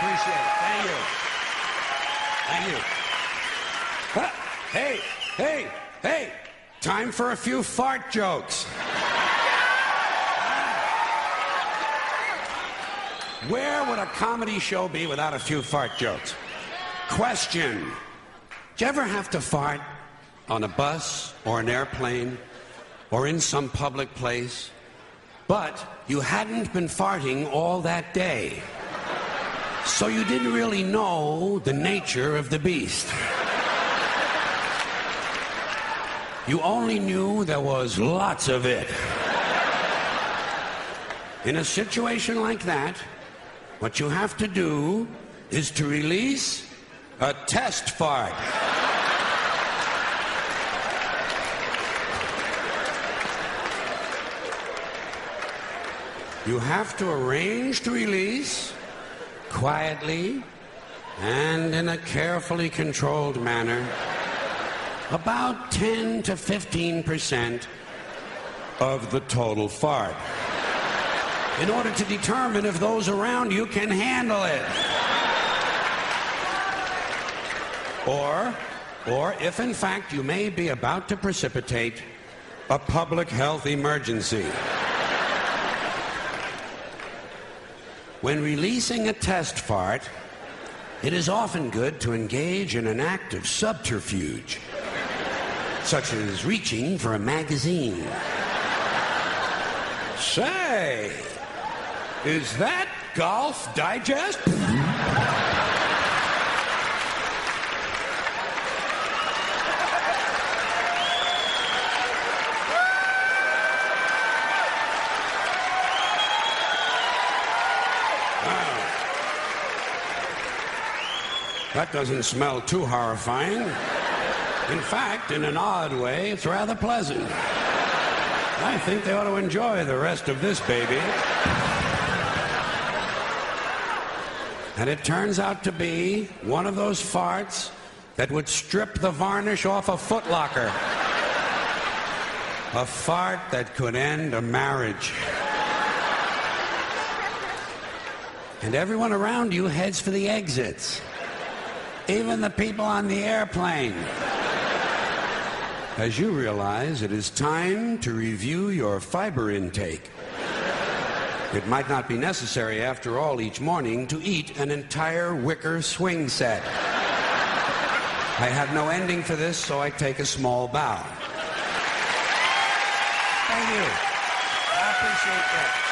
appreciate it. Thank you. Thank you. Hey, hey, hey. Time for a few fart jokes. Where would a comedy show be without a few fart jokes? Question. Do you ever have to fart on a bus or an airplane or in some public place, but you hadn't been farting all that day? So you didn't really know the nature of the beast. You only knew there was lots of it. In a situation like that, what you have to do is to release a test fart. You have to arrange to release quietly and in a carefully controlled manner about 10 to 15 percent of the total fart in order to determine if those around you can handle it. Or, or if in fact you may be about to precipitate a public health emergency. When releasing a test fart, it is often good to engage in an act of subterfuge, such as reaching for a magazine. Say, is that Golf Digest? That doesn't smell too horrifying. In fact, in an odd way, it's rather pleasant. I think they ought to enjoy the rest of this baby. And it turns out to be one of those farts that would strip the varnish off a footlocker. A fart that could end a marriage. And everyone around you heads for the exits. Even the people on the airplane. As you realize, it is time to review your fiber intake. It might not be necessary, after all, each morning to eat an entire wicker swing set. I have no ending for this, so I take a small bow. Thank you. I appreciate that.